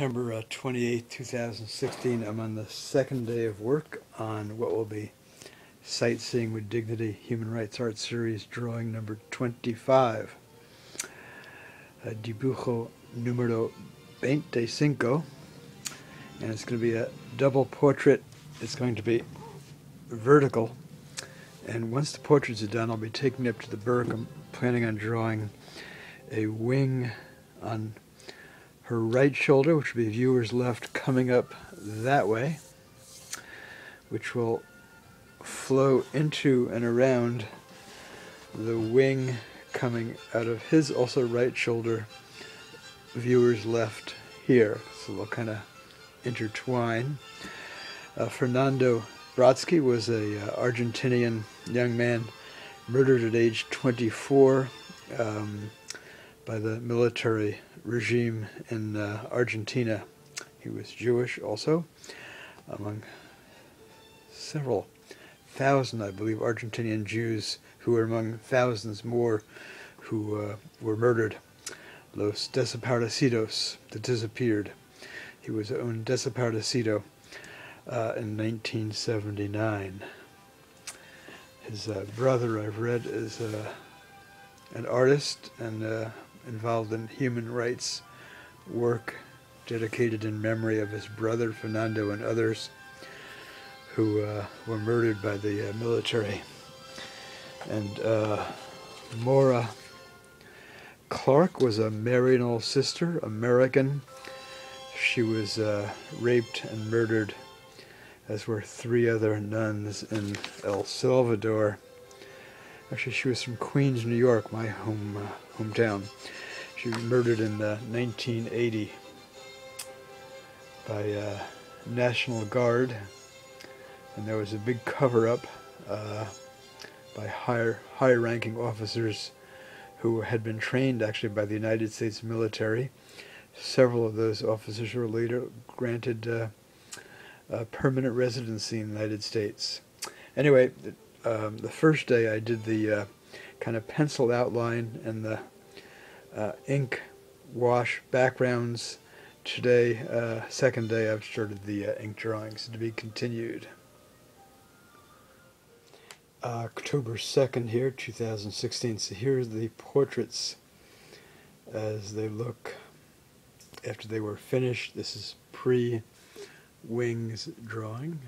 September uh, 28, 2016. I'm on the second day of work on what will be Sightseeing with Dignity Human Rights Art Series drawing number 25. Uh, dibujo número 25. And it's going to be a double portrait. It's going to be vertical. And once the portraits are done, I'll be taking it up to the Burke. I'm planning on drawing a wing on her right shoulder, which will be viewer's left, coming up that way, which will flow into and around the wing coming out of his also right shoulder, viewer's left here. So they'll kind of intertwine. Uh, Fernando Brodsky was a uh, Argentinian young man murdered at age 24 um, by the military regime in uh, Argentina. He was Jewish also, among several thousand, I believe, Argentinian Jews who were among thousands more who uh, were murdered. Los Desaparecidos, the disappeared. He was un desaparecido uh, in 1979. His uh, brother, I've read, is uh, an artist and uh, involved in human rights work dedicated in memory of his brother Fernando and others who uh, were murdered by the uh, military. And uh, Maura Clarke was a Maryknoll sister, American. She was uh, raped and murdered, as were three other nuns in El Salvador. Actually, she was from Queens, New York, my home uh, hometown. She was murdered in uh, 1980 by uh, National Guard, and there was a big cover-up uh, by higher, high-ranking officers who had been trained actually by the United States military. Several of those officers were later granted uh, permanent residency in the United States. Anyway, um, the first day I did the uh, kind of pencil outline and the uh, ink wash backgrounds. Today, uh, second day, I've started the uh, ink drawings to be continued. October 2nd here, 2016. So here's the portraits as they look after they were finished. This is pre-wings drawing.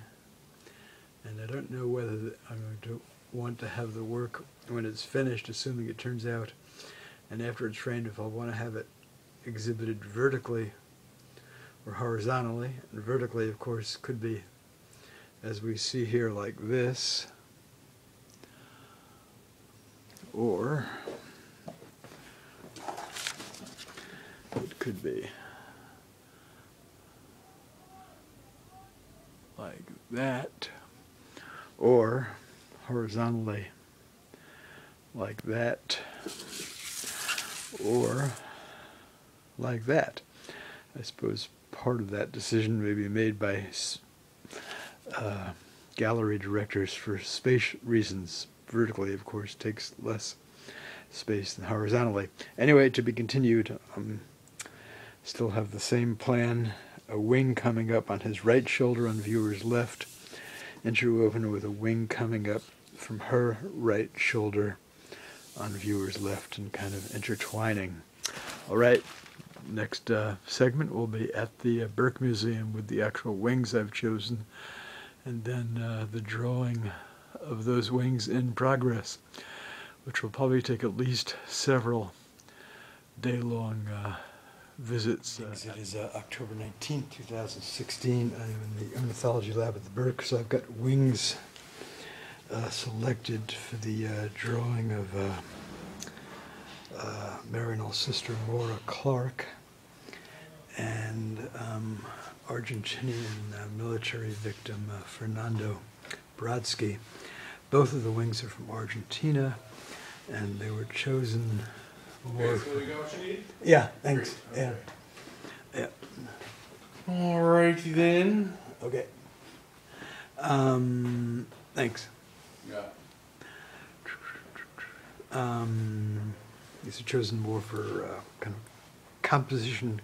And I don't know whether I'm going to want to have the work when it's finished, assuming it turns out and after it's framed, if I want to have it exhibited vertically or horizontally. And vertically of course could be as we see here like this. Or it could be like that or horizontally like that or like that. I suppose part of that decision may be made by uh, gallery directors for space reasons. Vertically, of course, takes less space than horizontally. Anyway, to be continued, um, still have the same plan. A wing coming up on his right shoulder on viewer's left, interwoven with a wing coming up from her right shoulder on viewers left and kind of intertwining. All right, next uh, segment will be at the uh, Burke Museum with the actual wings I've chosen, and then uh, the drawing of those wings in progress, which will probably take at least several day-long uh, visits. Uh, it is uh, October 19, 2016. I'm in the ornithology lab at the Burke, so I've got wings uh, selected for the uh, drawing of uh, uh Maryknoll's sister Maura Clarke and um, Argentinian military victim Fernando Brodsky. Both of the wings are from Argentina, and they were chosen Okay, yeah, thanks. Yeah, yeah. All righty then. Okay. Um, thanks. Yeah. Um, these are chosen more for uh, kind of composition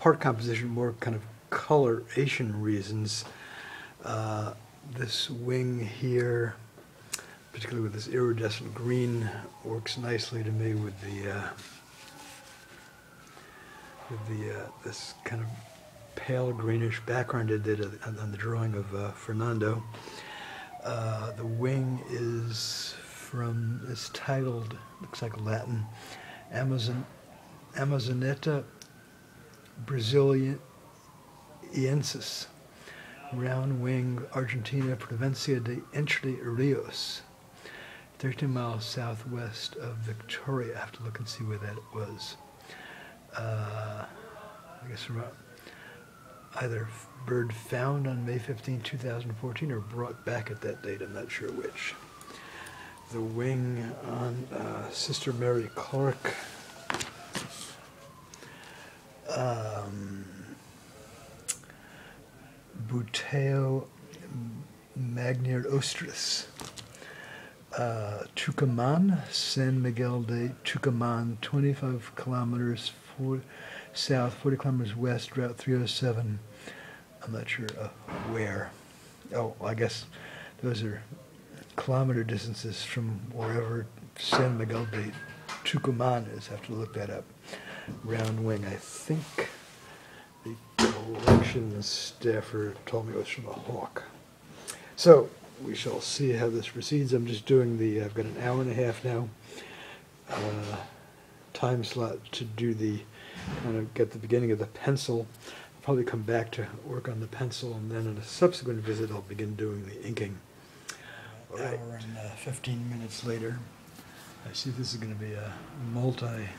part composition, more kind of coloration reasons. Uh, This wing here, particularly with this iridescent green, works nicely to me with the, uh, with the, uh, this kind of pale greenish background it did on the drawing of uh, Fernando. Uh, The wing is from, is titled, looks like Latin, Amazon, Amazonetta Brasiliensis, round wing, Argentina, Provincia de Entre Rios, 13 miles southwest of Victoria. I have to look and see where that was. Uh, I guess from a- either bird found on May 15, 2014, or brought back at that date. I'm not sure which. The wing on uh, Sister Mary Clarke. Um, Buteo Magnirostris. Uh, Tucumán, San Miguel de Tucumán, 25 kilometers for, south, 40 kilometers west, Route 307. I'm not sure uh, where. Oh, I guess those are kilometer distances from wherever San Miguel de Tucumán is. I have to look that up. Round wing, I think the collection staffer told me it was from a hawk. So we shall see how this proceeds. I'm just doing the, I've got an hour and a half now. uh, Time slot to do the, kind of get the beginning of the pencil. I'll Probably come back to work on the pencil and then in a subsequent visit, I'll begin doing the inking. Hour and uh, fifteen minutes later. I see this is gonna be a multi-days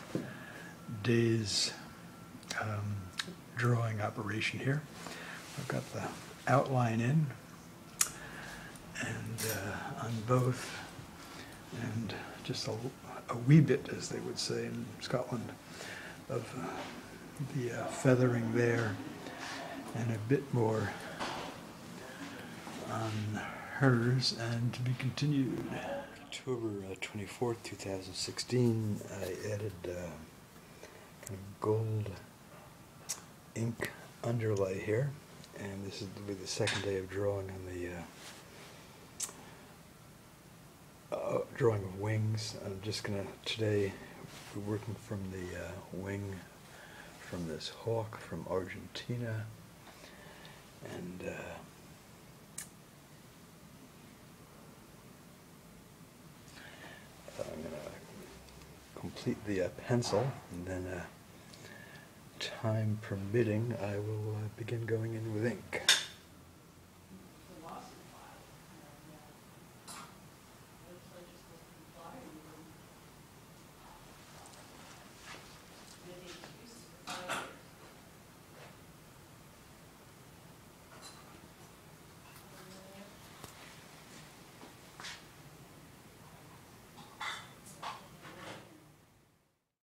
um, drawing operation here. I've got the outline in and uh, on both, and just a, a wee bit, as they would say in Scotland, of uh, the uh, feathering there, and a bit more on hers, and to be continued. October uh, twenty-fourth, two thousand sixteen, I added uh, kind of gold ink underlay here, and this is the second day of drawing on the uh, drawing of wings. I'm just gonna today be working from the uh, wing from this hawk from Argentina, and. Uh, I'm gonna complete the uh, pencil, and then, uh, time permitting, I will uh, begin going in with ink.